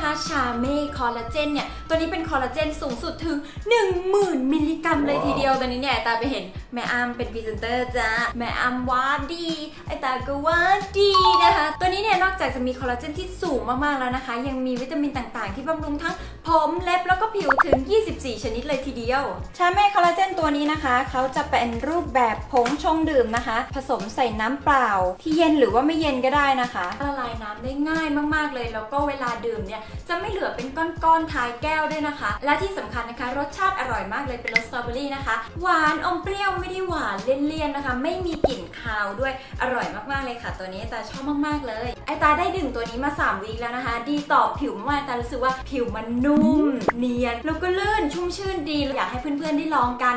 นะคะชาเม่คอลลาเจนเนี่ย ตัวนี้เป็นคอลลาเจนสูงสุดถึง 10,000 มิลลิกรัมเลยทีเดียวตอนนี้เนี่ยไอตาไปเห็นแม่อั้มเป็นพรีเซนเตอร์จ้าแม่อั้มว่าดี อายตาก็ว่าดีนะคะตัวนี้เนี่ยนอกจากจะมีคอลลาเจนที่สูงมากๆแล้วนะคะ ยังมีวิตามินต่างๆ ที่บำรุงทั้งผมเล็บแล้วก็ผิวถึง 24 ชนิดเลยทีเดียว ชาเม่คอลลาเจนตัวนี้นะคะเขาจะเป็นรูปแบบผงชงดื่มนะคะ ผสมใส่น้ำเปล่า ที่เย็นหรือว่าไม่เย็นก็ได้นะคะละลายน้ำได้ง่ายมากๆเลย แล้วก็เวลาดื่มเนี่ยจะไม่เหลือเป็นก้อนๆท้ายแก้วด้วยนะคะ และที่สำคัญนะคะ รสชาติอร่อยมากเลยเป็นรสสตรอเบอรี่นะคะ หวานอมเปรี้ยวไม่ได้หวานเลี่ยนๆนะคะ ไม่มีกลิ่นคาวด้วยอร่อยมากๆเลยค่ะ ตัวนี้แต่ชอบมากๆเลย ไอตาได้ดื่มตัวนี้มา 3 วีคแล้วนะคะ ดีต่อผิวมากๆตารู้สึกว่าผิวมันนุ่ม เนียน แล้วก็ลื่นชุ่มชื่นดี อยากให้เพื่อนๆได้ลองกัน